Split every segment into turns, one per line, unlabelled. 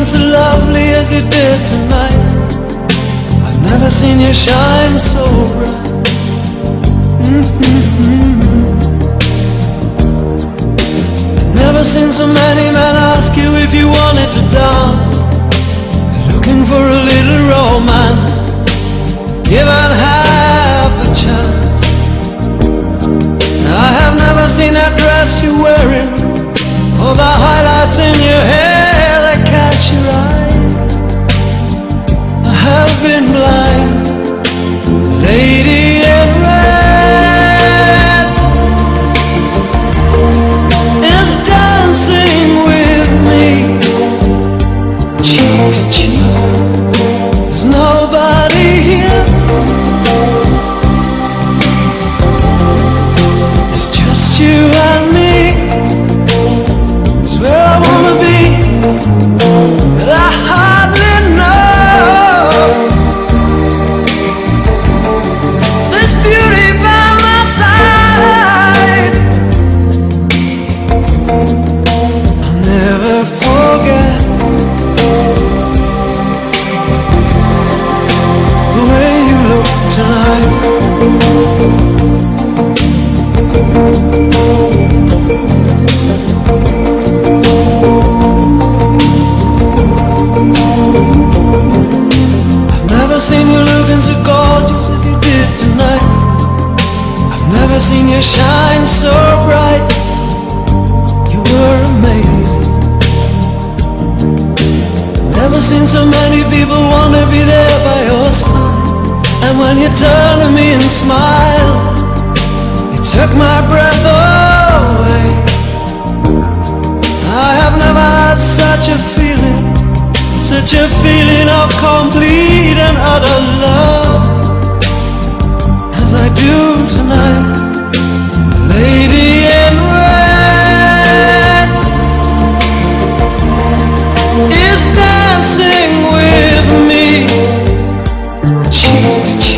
shine so lovely as you did tonight. I've never seen you shine so bright. Mm -hmm. Never seen so many men ask you if you wanted to dance. Looking for a little romance, given half a chance. I have never seen that dress you're wearing, or the highlights in your hair. Never seen you shine so bright. You were amazing. Never seen so many people wanna be there by your side. And when you turn to me and smile, it took my breath away. I have never had such a feeling, such a feeling of complete and utter love to change.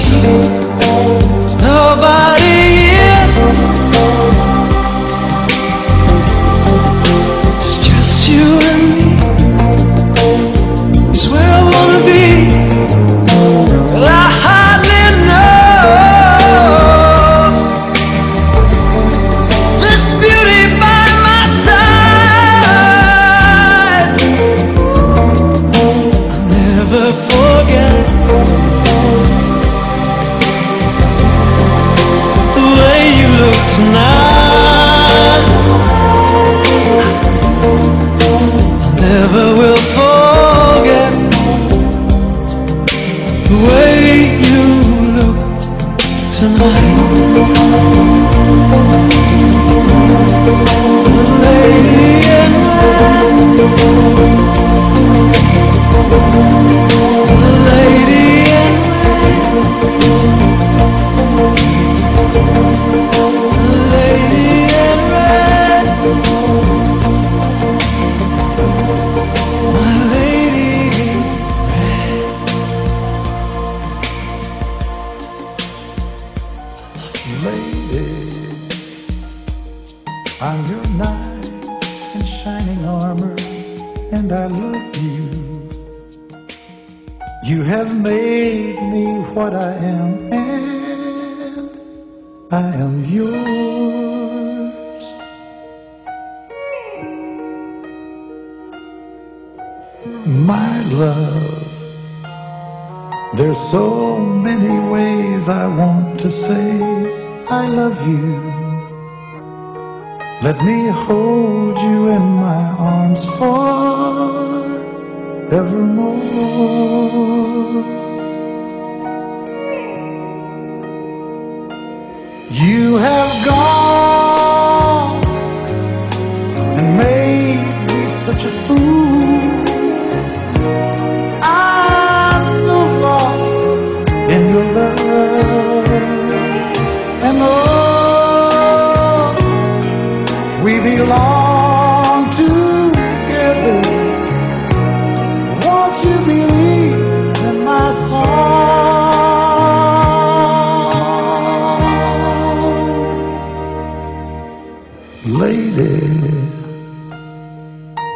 The way you look tonight. The lady in red.
And I love you. You have made me what I am, and I am yours. My love. There's so many ways I want to say I love you. Let me hold you in my arms forevermore. You have gone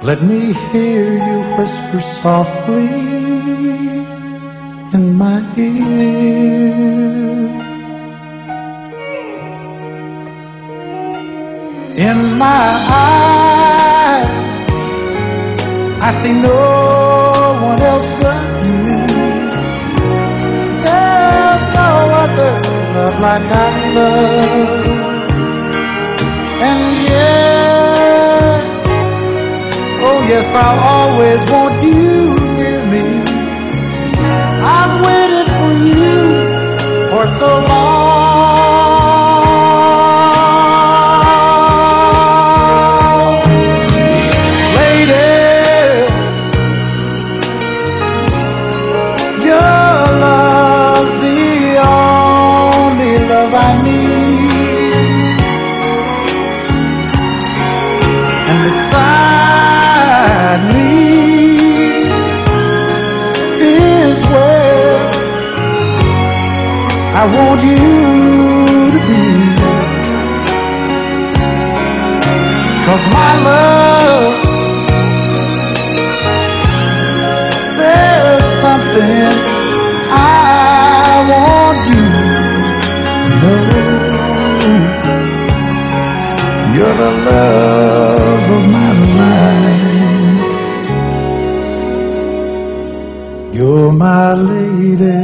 Let me hear you whisper softly in my ear. In my eyes, I see no one else but you. There's no other love like I love. Yes, I'll always want you near me. I've waited for you for so long. Me is where I want you to be. Cause my love, there's something I want you to know. You're the love of my lady.